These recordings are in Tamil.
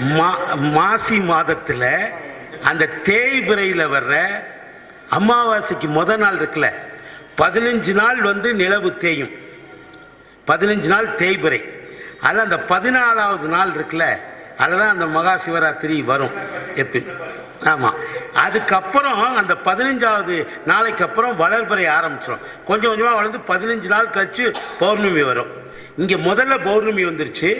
மா மாசி மாதத்தில் அந்த தேய்பிரையில் வர்ற அமாவாசைக்கு முத நாள் இருக்குல்ல பதினஞ்சு நாள் வந்து நிலவு தேயும். பதினஞ்சு நாள் தேய்பிரை அதில் அந்த பதினாலாவது நாள் இருக்குல்ல அதில் தான் அந்த மகா சிவராத்திரி வரும். எப்பி ஆமாம் அதுக்கப்புறம் அந்த பதினஞ்சாவது நாளைக்கு அப்புறம் வளர்பறை ஆரம்பிச்சிடும் கொஞ்சம் கொஞ்சமாக வளர்ந்து பதினஞ்சு நாள் கழிச்சு பௌர்ணமி வரும். இங்கே முதல்ல பௌர்ணமி வந்துருச்சு.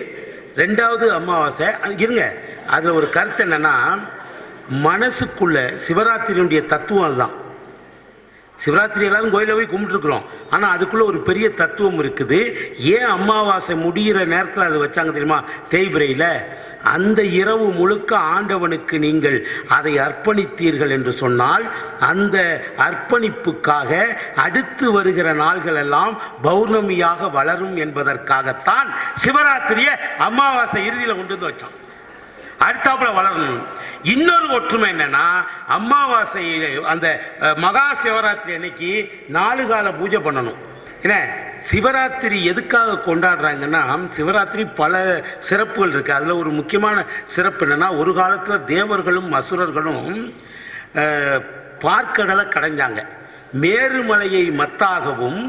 ரெண்டாவது அமாவாசை. இருங்க. அதில் ஒரு கருத்து என்னென்னா மனசுக்குள்ள சிவராத்திரியினுடைய தத்துவம் அதுதான். சிவராத்திரி எல்லாரும் கோயிலில் போய் கும்பிட்டுருக்குறோம். ஆனால் அதுக்குள்ளே ஒரு பெரிய தத்துவம் இருக்குது. ஏன் அமாவாசை முடிகிற நேரத்தில் அது வச்சாங்க தெரியுமா? தேய்பிரையில். அந்த இரவு முழுக்க ஆண்டவனுக்கு நீங்கள் அதை அர்ப்பணித்தீர்கள் என்று சொன்னால் அந்த அர்ப்பணிப்புக்காக அடுத்து வருகிற நாள்கள் எல்லாம் பௌர்ணமியாக வளரும் என்பதற்காகத்தான் சிவராத்திரியை அமாவாசை இறுதியில் கொண்டு வந்து வச்சான். அடுத்தாப்புல வளரணும். இன்னொரு ஒற்றுமை என்னன்னா அமாவாசை அந்த மகா சிவராத்திரி அன்னைக்கு நாலு கால பூஜை பண்ணணும். என்ன சிவராத்திரி எதுக்காக கொண்டாடுறாங்கன்னா சிவராத்திரி பல சிறப்புகள் இருக்குது அதில் ஒரு முக்கியமான சிறப்பு என்னன்னா ஒரு காலத்தில் தேவர்களும் அசுரர்களும் பார்க்கடலை கடைஞ்சாங்க. மேருமலையை மத்தாகவும்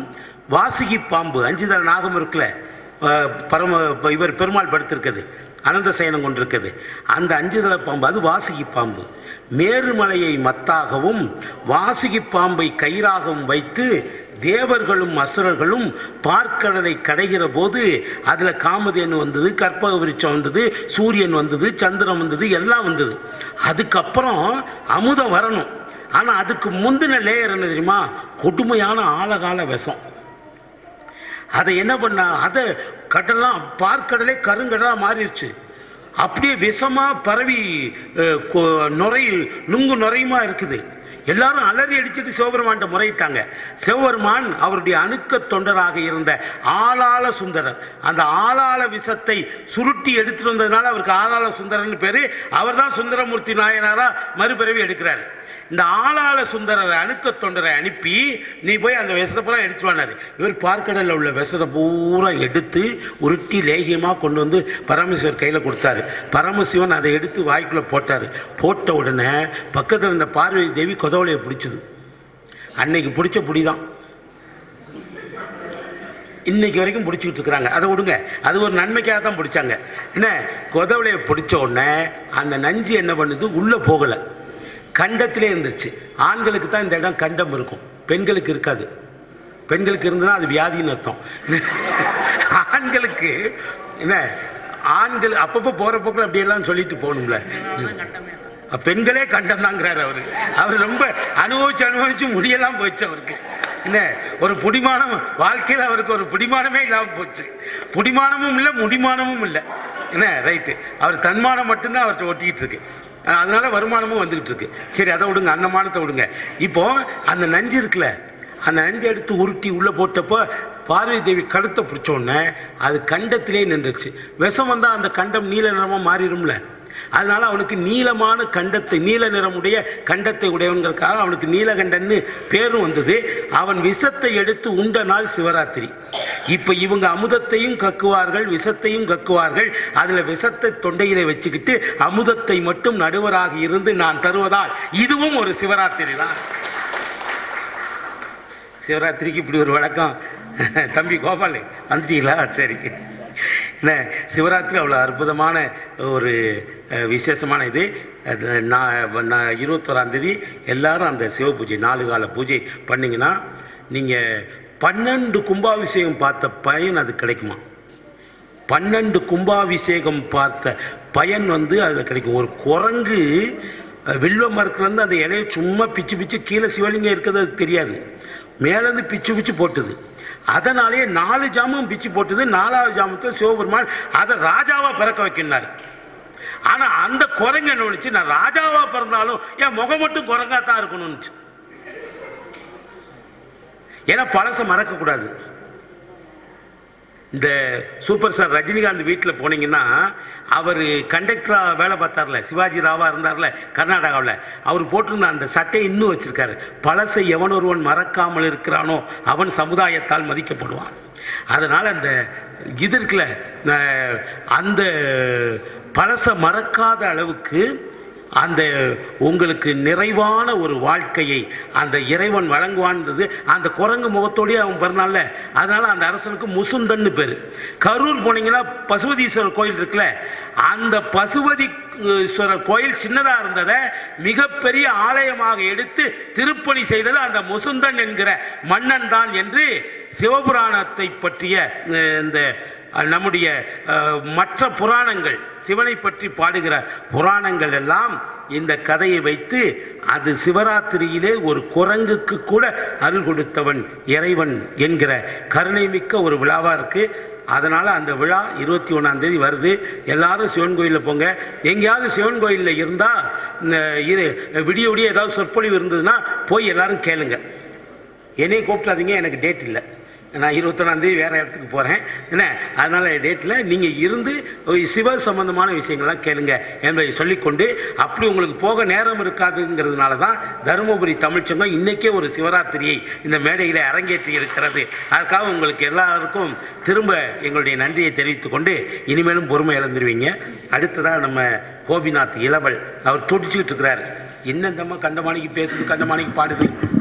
வாசுகி பாம்பு அஞ்சுதல் நாகம் இருக்குல்ல பரம இவர் பெருமாள் படுத்திருக்குது அனந்தசயனம் கொண்டிருக்குது. அந்த அஞ்சுதல பாம்பு அது வாசுகி பாம்பு. மேருமலையை மத்தாகவும் வாசுகி பாம்பை கயிறாகவும் வைத்து தேவர்களும் அசுரர்களும் பார்க்கடலை கடைகிற போது அதில் காமதேனு வந்தது கற்பக விருட்சம் வந்தது சூரியன் வந்தது சந்திரன் வந்தது எல்லாம் வந்தது. அதுக்கப்புறம் அமுதம் வரணும். ஆனால் அதுக்கு முந்தின லேயர் என்ன தெரியுமா? கொடுமையான ஆழகால விஷம். அதை என்ன பண்ண அதை கடலாம் பார்க்கடலே கருங்கடலாக மாறிடுச்சு. அப்படியே விஷமாக பரவி கொ- நுரை நுங்கு நுரையுமா இருக்குது. எல்லாரும் அலறி அடிச்சுட்டு சிவபெருமான் முறையிட்டாங்க. சிவபெருமான் அவருடைய அணுக்க தொண்டராக இருந்த ஆளாள சுந்தரர் அந்த ஆளாள விஷத்தை சுருட்டி எடுத்துட்டு வந்ததுனால அவருக்கு ஆளாள சுந்தரர்னு பேரு. அவர்தான் சுந்தரமூர்த்தி நாயனாரா மறுபிறவி எடுக்கிறார். இந்த ஆளாள சுந்தரரை அணுக்க தொண்டரை அனுப்பி நீ போய் அந்த விஷத்தை பூரா எடுத்து வானாரு இவர் பார்க்கடலில் உள்ள விஷத்தை பூரா எடுத்து உருட்டி லேகியமாக கொண்டு வந்து பரமசிவர் கையில் கொடுத்தாரு. பரமசிவன் அதை எடுத்து வாய்க்குள்ளே போட்டார். போட்ட உடனே பக்கத்தில் இருந்த பார்வதி தேவி கொதவளையை பிடிச்சிது. அன்னைக்கு பிடிச்ச புடி தான் இன்னைக்கு வரைக்கும் பிடிச்சிக்கிட்டு இருக்கிறாங்க. அதை விடுங்க. அது ஒரு நன்மைக்காக தான் பிடிச்சாங்க. என்ன? கொதவளையை பிடிச்ச உடனே அந்த நஞ்சு என்ன பண்ணுது? உள்ளே போகலை. கண்டத்திலே இருந்துச்சு ஆண்களுக்கு தான் இந்த இடம் கண்டம் இருக்கும். பெண்களுக்கு இருக்காது. பெண்களுக்கு இருந்ததுன்னா அது வியாதின்னு அர்த்தம். ஆண்களுக்கு என்ன? ஆண்கள் அப்பப்போ போகிற போக்கில் அப்படியெல்லாம் சொல்லிட்டு போகணும்ல. பெண்களே கண்டம் தாங்கிறாரு அவரு. அவர் ரொம்ப அனுபவிச்சு அனுபவிச்சு முடியெல்லாம் போச்சு அவருக்கு. என்ன ஒரு புடிமானம் வாழ்க்கையில் அவருக்கு ஒரு புடிமானமே இல்லாமல் போச்சு. புடிமானமும் இல்லை முடிமானமும் இல்லை. என்ன ரைட்டு அவர் தன்மானம் மட்டும்தான் அவர்கிட்ட ஒட்டிக்கிட்டு இருக்கு. அதனால வருமானமும் வந்துக்கிட்டு இருக்கு. சரி அதை விடுங்க அந்த மானத்தை விடுங்க. இப்போ அந்த நஞ்சு இருக்குல்ல அந்த நஞ்சை எடுத்து உருட்டி உள்ளே போட்டப்போ பார்வதி தேவி கழுத்தை பிடிச்ச உடனே அது கண்டத்திலே நின்றுச்சு. விஷம் வந்தால் அந்த கண்டம் நீல நிறமாக மாறிடும்ல. அதனால அவனுக்கு நீளமான கண்டத்தை நீல நிறமுடைய கண்டத்தை உடையவன்கிறதுக்காக அவனுக்கு நீலகண்டன்னு பேரும் வந்தது. அவன் விஷத்தை எடுத்து உண்ட நாள் சிவராத்திரி. இப்போ இவங்க அமுதத்தையும் கக்குவார்கள் விஷத்தையும் கக்குவார்கள். அதில் விஷத்தை தொண்டையில வச்சுக்கிட்டு அமுதத்தை மட்டும் நடுவராக இருந்து நான் தருவதால் இதுவும் ஒரு சிவராத்திரி தான். சிவராத்திரிக்கு இப்படி ஒரு வழக்கம். தம்பி கோபால் வந்துட்டீங்களா? சரி. என்ன சிவராத்திரி அவ்வளோ அற்புதமான ஒரு விசேஷமான இது. அது நான் இருபத்தோராந்தேதி எல்லாரும் அந்த சிவ பூஜை நாலு கால பூஜை பண்ணிங்கன்னா நீங்கள் பன்னெண்டு கும்பாபிஷேகம் பார்த்த பயன் அது கிடைக்குமா? பன்னெண்டு கும்பாபிஷேகம் பார்த்த பயன் வந்து அதில் கிடைக்கும். ஒரு குரங்கு வில்வ மரத்துலேருந்து அந்த இலையை சும்மா பிச்சு பிச்சு கீழே சிவலிங்கம் இருக்கிறது அது தெரியாது. மேலேருந்து பிச்சு பிச்சு போட்டுது. அதனாலேயே நாலு ஜாமம் பிச்சு போட்டது நாலாவது ஜாமத்தை சிவபெருமான் அதை ராஜாவாக பிறக்க வைக்கினார் ஆனால் அந்த குரங்கு என்ன நான் ராஜாவாக பிறந்தாலும் என் முகம் மட்டும் குரங்காக தான் இருக்கணும்னுச்சு. ஏன்னா பழசை மறக்கக்கூடாது. இந்த சூப்பர் ஸ்டார் ரஜினிகாந்த் வீட்டில் போனீங்கன்னா அவர் கண்டக்டராக வேலை பார்த்தார்ல சிவாஜி ராவா இருந்தார்ல கர்நாடகாவில். அவர் போட்டிருந்த அந்த சட்டையை இன்னும் வச்சிருக்காரு. பழசை எவன் ஒருவன் மறக்காமல் இருக்கிறானோ அவன் சமுதாயத்தால் மதிக்கப்படுவான். அதனால் அந்த இது இருக்குல்ல அந்த பழசை மறக்காத அளவுக்கு அந்த உங்களுக்கு நிறைவான ஒரு வாழ்க்கையை அந்த இறைவன் வழங்குவான்றது அந்த குரங்கு முகத்தோடயே அவன் பிறந்தால அதனால் அந்த அரசனுக்கு முசுந்தன்னு பேர். கரூர் போனீங்கன்னா பசுபதீஸ்வரர் கோயில் இருக்குல்ல அந்த பசுபதீஸ்வரர் கோயில் சின்னதாக இருந்ததை மிகப்பெரிய ஆலயமாக எடுத்து திருப்பணி செய்தது அந்த முசுந்தன் என்கிற மன்னன் தான் என்று சிவபுராணத்தை பற்றிய இந்த நம்முடைய மற்ற புராணங்கள் சிவனை பற்றி பாடுகிற புராணங்கள் எல்லாம் இந்த கதையை வைத்து அது சிவராத்திரியிலே ஒரு குரங்குக்கு கூட அருள் கொடுத்தவன் இறைவன் என்கிற கருணை மிக்க ஒரு விழாவாக இருக்குது அதனால் அந்த விழா இருபத்தி ஒன்றாந்தேதி வருது. எல்லாரும் சிவன் கோயிலில் போங்க. எங்கேயாவது சிவன் கோயிலில் இருந்தால் இந்த இரு விடிய விடிய ஏதாவது சொற்பொழிவு இருந்ததுன்னா போய் எல்லாரும் கேளுங்க. என்னையும் கூப்பிட்டாதீங்க எனக்கு டேட் இல்லை. நான் இருபத்தொன்னாந்தேதி வேறு இடத்துக்கு போகிறேன் என்ன? அதனால் டேட்டில் நீங்கள் இருந்து சிவ சம்பந்தமான விஷயங்கள்லாம் கேளுங்க என்பதை சொல்லிக்கொண்டு அப்படி உங்களுக்கு போக நேரம் இருக்காதுங்கிறதுனால தான் தருமபுரி தமிழ்ச்சங்கம் இன்றைக்கே ஒரு சிவராத்திரியை இந்த மேடையில் அரங்கேற்றி இருக்கிறது. அதுக்காக உங்களுக்கு எல்லாருக்கும் திரும்ப எங்களுடைய நன்றியை தெரிவித்துக்கொண்டு இனிமேலும் பொறுமை இழந்துருவீங்க. அடுத்ததாக நம்ம கோபிநாத் இளவல் அவர் துடிச்சுக்கிட்டு இருக்கிறார். என்ன கண்டமானிக்கு பேசுது கண்டமானிக்கு பாடுது.